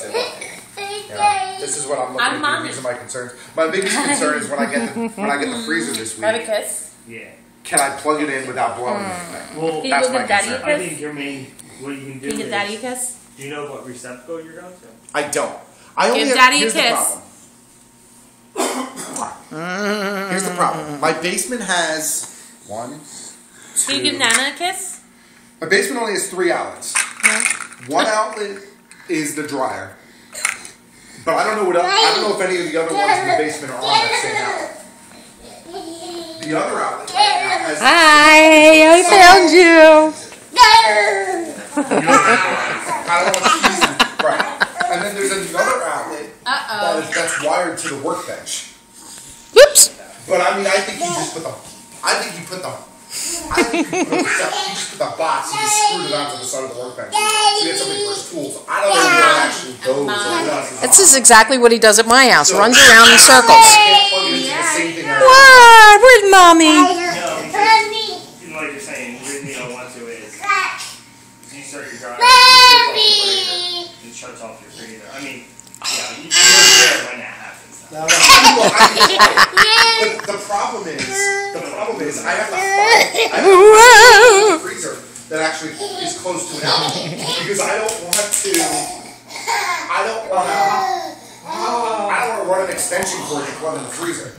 That's it. Yeah. This is what I'm looking for. These are my concerns. My biggest concern is when I get the, when I get the freezer this week. Have a kiss. Yeah. Can I plug it in without blowing mm. it? Hmm. Well, that's my concern. Kiss? I think your main what you can do. Can you give daddy a kiss? Do you know what receptacle you're going to? I don't. I only give daddy have, a kiss. Here's the problem. My basement has one. Two. Can you give Nana a kiss? My basement only has three outlets. One outlet is the dryer, but I don't know what. el- I don't know if any of the other ones in the basement are on that same outlet. The other outlet has. Hi, I found you. I don't know right. And then there's another outlet that is, that's wired to the workbench. Whoops. But I mean, I think you just put the. I think you put the. The, he just box. He just screwed it onto the side of the workbench. So he had something for his tools. I don't know where it actually goes. or what else is This is exactly what he does at my house. So- Runs around in circles. can't plug it into the same thing. I- What? Where's mommy? No, because, you know, like you're saying, the reason you don't want to is you start your dryer, it shuts off your freezer. I mean, yeah, you, you're there when that happens. Though. Well, I- But the problem is, the problem is, I have to find, I have to find a freezer that actually is close to an outlet because I don't want to. I don't want to. I don't want to run an extension cord and plug in the freezer.